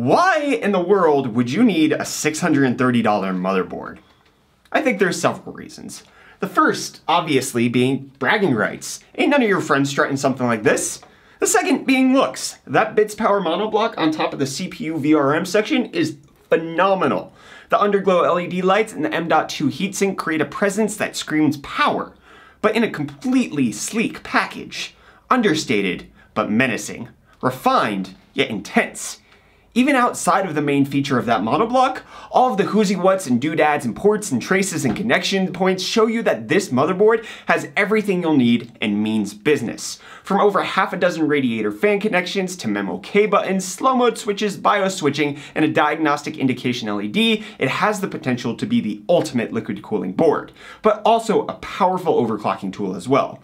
Why in the world would you need a $630 motherboard? I think there's several reasons. The first, obviously, being bragging rights. Ain't none of your friends strutting something like this. The second being looks. That Bitspower monoblock on top of the CPU VRM section is phenomenal. The underglow LED lights and the M.2 heatsink create a presence that screams power, but in a completely sleek package. Understated, but menacing. Refined, yet intense. Even outside of the main feature of that monoblock, all of the whoosy whats and doodads and ports and traces and connection points show you that this motherboard has everything you'll need and means business. From over half a dozen radiator fan connections to MemOK buttons, slow mode switches, BIOS switching, and a diagnostic indication LED, it has the potential to be the ultimate liquid cooling board, but also a powerful overclocking tool as well.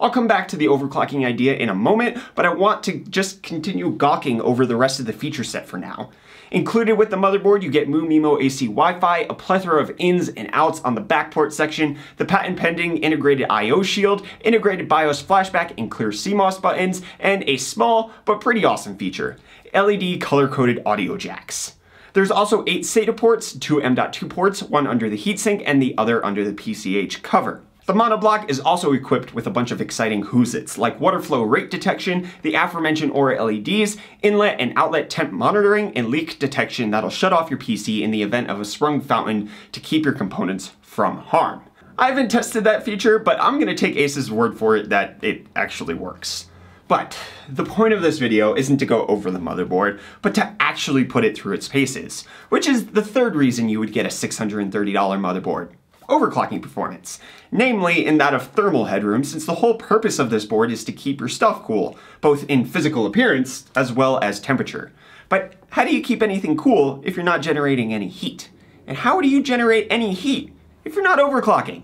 I'll come back to the overclocking idea in a moment, but I want to just continue gawking over the rest of the feature set for now. Included with the motherboard, you get MU-MIMO AC Wi-Fi, a plethora of ins and outs on the backport section, the patent pending integrated I.O. shield, integrated BIOS flashback and clear CMOS buttons, and a small but pretty awesome feature, LED color-coded audio jacks. There's also eight SATA ports, two M.2 ports, one under the heatsink and the other under the PCH cover. The monoblock is also equipped with a bunch of exciting whoosits, like water flow rate detection, the aforementioned Aura LEDs, inlet and outlet temp monitoring, and leak detection that'll shut off your PC in the event of a sprung fountain to keep your components from harm. I haven't tested that feature, but I'm gonna take Ace's word for it that it actually works. But the point of this video isn't to go over the motherboard, but to actually put it through its paces, which is the third reason you would get a $630 motherboard overclocking performance, namely in that of thermal headroom since the whole purpose of this board is to keep your stuff cool, both in physical appearance as well as temperature. But how do you keep anything cool if you're not generating any heat? And how do you generate any heat if you're not overclocking?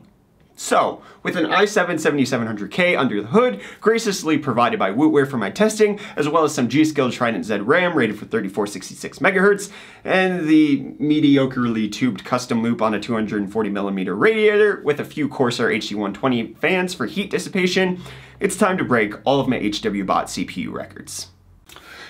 So, with an i7-7700K under the hood, graciously provided by Wootware for my testing, as well as some G-Skill Trident Z RAM rated for 3466 MHz, and the mediocrely tubed custom loop on a 240mm radiator with a few Corsair HD120 fans for heat dissipation, it's time to break all of my HWBot CPU records.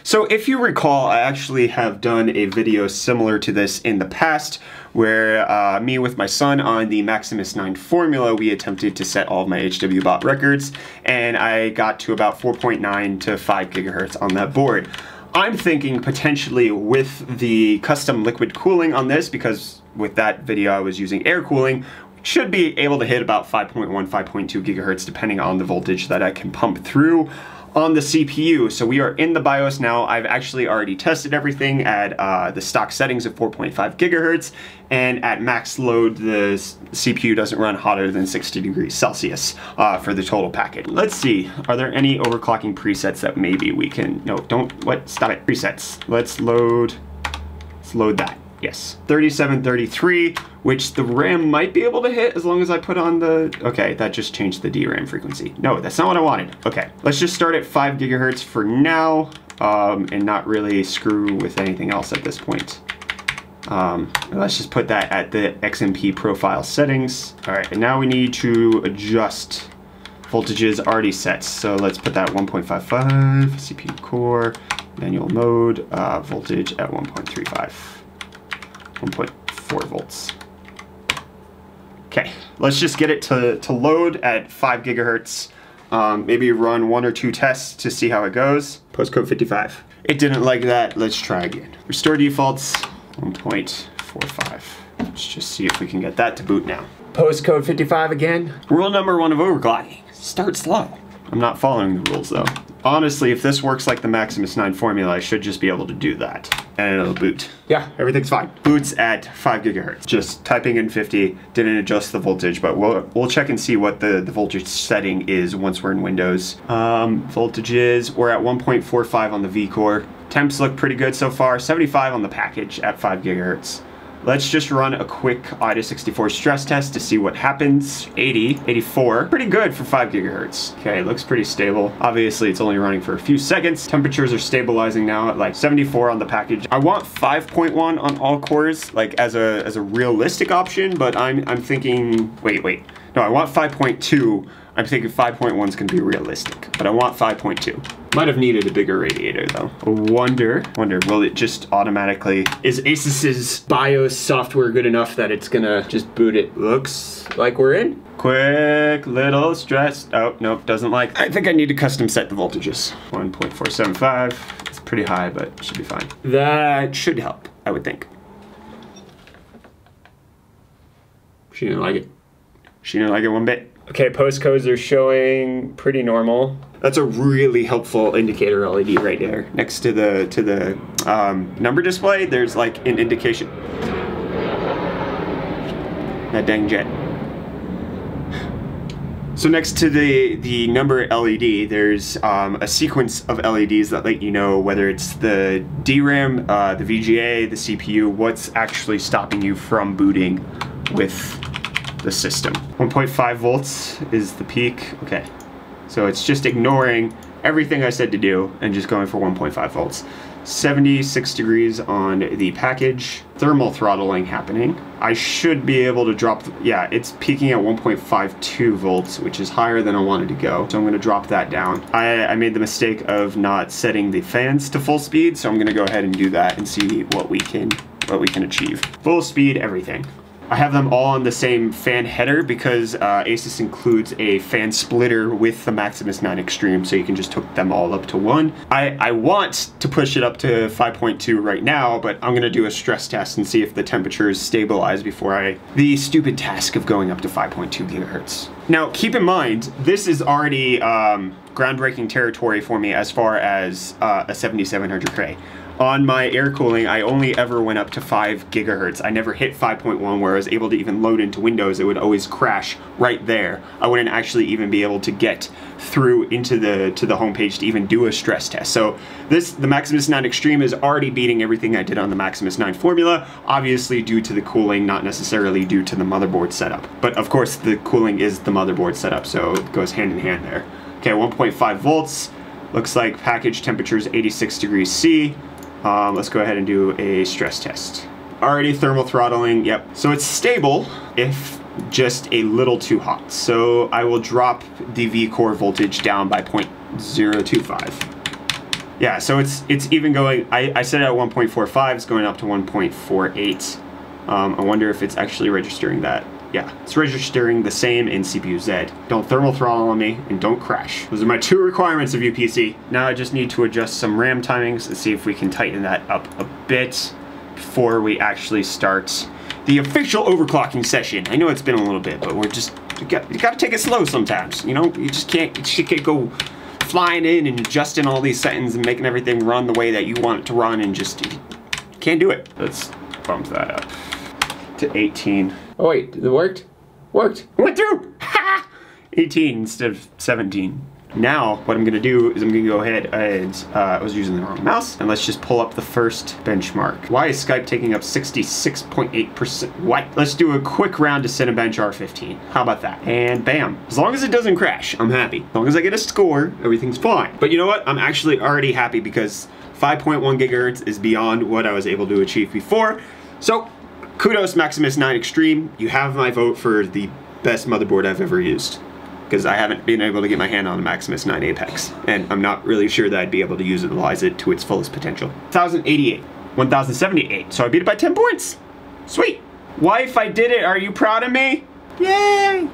So if you recall, I actually have done a video similar to this in the past, where uh, me with my son on the Maximus 9 formula, we attempted to set all of my HWBot records, and I got to about 4.9 to 5 gigahertz on that board. I'm thinking potentially with the custom liquid cooling on this, because with that video I was using air cooling, should be able to hit about 5.1, 5.2 gigahertz depending on the voltage that I can pump through on the CPU. So we are in the BIOS now. I've actually already tested everything at uh, the stock settings of 4.5 gigahertz, and at max load, the CPU doesn't run hotter than 60 degrees Celsius uh, for the total package. Let's see, are there any overclocking presets that maybe we can, no, don't, what, stop it, presets. Let's load, let's load that. Yes, 3733, which the RAM might be able to hit as long as I put on the... Okay, that just changed the DRAM frequency. No, that's not what I wanted. Okay, let's just start at 5 gigahertz for now um, and not really screw with anything else at this point. Um, let's just put that at the XMP profile settings. All right, and now we need to adjust voltages already set. So let's put that 1.55, CPU core, manual mode, uh, voltage at 1.35. 1.4 volts. Okay, let's just get it to, to load at 5 gigahertz. Um, maybe run one or two tests to see how it goes. Postcode 55. It didn't like that. Let's try again. Restore defaults 1.45. Let's just see if we can get that to boot now. Postcode 55 again. Rule number one of overclocking. Start slow. I'm not following the rules though. Honestly, if this works like the Maximus 9 formula, I should just be able to do that. And it'll boot. Yeah, everything's fine. Boots at 5 gigahertz. Just typing in 50, didn't adjust the voltage, but we'll, we'll check and see what the, the voltage setting is once we're in Windows. Um, voltages, we're at 1.45 on the V-Core. Temps look pretty good so far, 75 on the package at 5 gigahertz. Let's just run a quick AIDA64 stress test to see what happens. 80, 84, pretty good for 5 gigahertz. Okay, looks pretty stable. Obviously, it's only running for a few seconds. Temperatures are stabilizing now at like 74 on the package. I want 5.1 on all cores, like as a as a realistic option, but I'm I'm thinking, wait, wait. No, I want 5.2. I'm thinking 5.1 is going to be realistic, but I want 5.2. Might have needed a bigger radiator though. Wonder, wonder, will it just automatically, is Asus's BIOS software good enough that it's gonna just boot it? Looks like we're in. Quick little stress. Oh, nope, doesn't like. I think I need to custom set the voltages. 1.475, it's pretty high, but should be fine. That should help, I would think. She didn't like it. She didn't like it one bit. Okay, postcodes are showing pretty normal. That's a really helpful indicator LED right there. Next to the to the um, number display, there's like an indication. That dang jet. So next to the the number LED, there's um, a sequence of LEDs that let you know whether it's the DRAM, uh, the VGA, the CPU, what's actually stopping you from booting with the system. 1.5 volts is the peak. Okay, so it's just ignoring everything I said to do and just going for 1.5 volts. 76 degrees on the package. Thermal throttling happening. I should be able to drop, yeah, it's peaking at 1.52 volts, which is higher than I wanted to go. So I'm gonna drop that down. I, I made the mistake of not setting the fans to full speed, so I'm gonna go ahead and do that and see what we can, what we can achieve. Full speed, everything. I have them all on the same fan header because uh, Asus includes a fan splitter with the Maximus 9 Extreme, so you can just hook them all up to one. I, I want to push it up to 5.2 right now, but I'm gonna do a stress test and see if the temperature is stabilized before I... The stupid task of going up to 5.2 gigahertz. Now, keep in mind, this is already um, groundbreaking territory for me as far as uh, a 7700K on my air cooling, I only ever went up to 5 gigahertz. I never hit 5.1 where I was able to even load into Windows. It would always crash right there. I wouldn't actually even be able to get through into the to the homepage to even do a stress test. So this the Maximus 9 Extreme is already beating everything I did on the Maximus 9 Formula, obviously due to the cooling, not necessarily due to the motherboard setup. But of course the cooling is the motherboard setup, so it goes hand in hand there. Okay, 1.5 volts. Looks like package temperature is 86 degrees C. Um, let's go ahead and do a stress test. Already thermal throttling, yep. So it's stable if just a little too hot. So I will drop the V-core voltage down by 0.025. Yeah, so it's it's even going, I, I set it at 1.45, it's going up to 1.48. Um, I wonder if it's actually registering that. Yeah, it's registering the same in CPU Z. Don't thermal throttle on me, and don't crash. Those are my two requirements of UPC. Now I just need to adjust some RAM timings and see if we can tighten that up a bit before we actually start the official overclocking session. I know it's been a little bit, but we're just, you got, you got to take it slow sometimes, you know? You just can't, you just can't go flying in and adjusting all these settings and making everything run the way that you want it to run and just can't do it. Let's bump that up to 18. Oh wait, it worked? Worked. Went through! Ha! 18 instead of 17. Now, what I'm gonna do is I'm gonna go ahead and, uh, I was using the wrong mouse, and let's just pull up the first benchmark. Why is Skype taking up 66.8%? What? Let's do a quick round to Cinebench R15. How about that? And bam. As long as it doesn't crash, I'm happy. As long as I get a score, everything's fine. But you know what? I'm actually already happy because 5.1 gigahertz is beyond what I was able to achieve before. So kudos Maximus 9 Extreme. You have my vote for the best motherboard I've ever used. Because I haven't been able to get my hand on a Maximus 9 Apex. And I'm not really sure that I'd be able to utilize it to its fullest potential. 1088. 1078. So I beat it by 10 points. Sweet. Wife, I did it. Are you proud of me? Yay.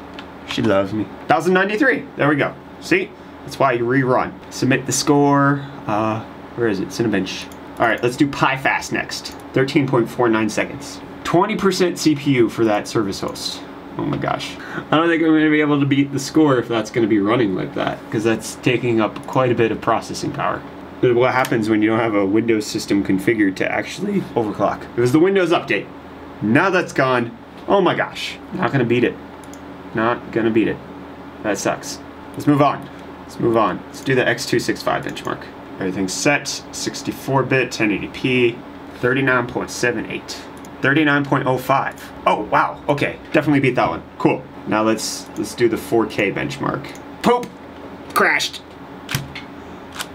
She loves me. 1093. There we go. See? That's why you rerun. Submit the score. Uh, where is it? Cinebench. All right, let's do PiFast next. 13.49 seconds. 20% CPU for that service host. Oh my gosh. I don't think I'm going to be able to beat the score if that's going to be running like that, because that's taking up quite a bit of processing power. But what happens when you don't have a Windows system configured to actually overclock? It was the Windows update. Now that's gone. Oh my gosh. Not going to beat it. Not going to beat it. That sucks. Let's move on. Let's move on. Let's do the X265 benchmark. Everything's set. 64-bit, 1080p, 39.78. 39.05. Oh, wow. Okay, definitely beat that one. Cool. Now let's let's do the 4K benchmark. Poop! Crashed!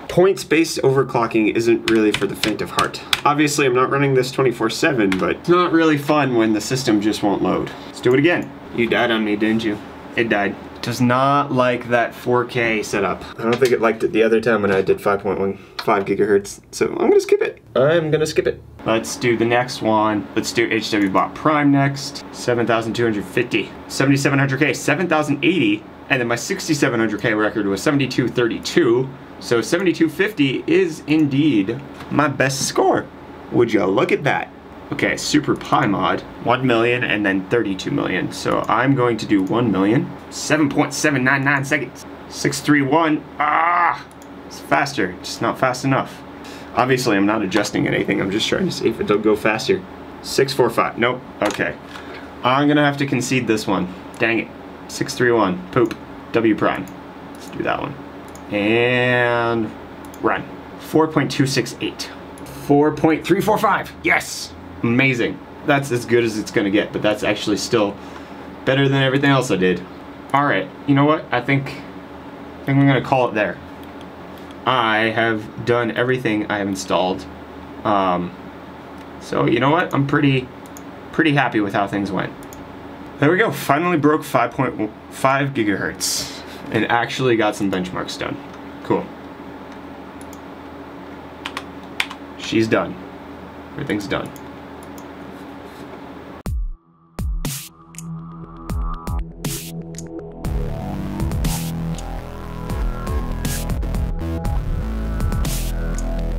Points-based overclocking isn't really for the faint of heart. Obviously, I'm not running this 24-7, but it's not really fun when the system just won't load. Let's do it again. You died on me, didn't you? It died. Does not like that 4K setup. I don't think it liked it the other time when I did 5.15 gigahertz. So I'm gonna skip it. I'm gonna skip it. Let's do the next one. Let's do HWBot Prime next. 7,250. 7,700K. 7,080. And then my 6,700K record was 7232. So 7250 is indeed my best score. Would you look at that? Okay, Super Pi mod, 1 million and then 32 million. So I'm going to do 1 million, 7.799 seconds. 631, ah! It's faster, just not fast enough. Obviously, I'm not adjusting anything. I'm just trying to see if it'll go faster. 645, nope, okay. I'm gonna have to concede this one. Dang it. 631, poop, wPrime. Let's do that one. And run. 4.268. 4.345, yes! Amazing. That's as good as it's gonna get, but that's actually still better than everything else I did. Alright, you know what? I think, I think I'm gonna call it there. I have done everything I have installed. Um, so you know what? I'm pretty, pretty happy with how things went. There we go. Finally broke 5.5 gigahertz and actually got some benchmarks done. Cool. She's done. Everything's done.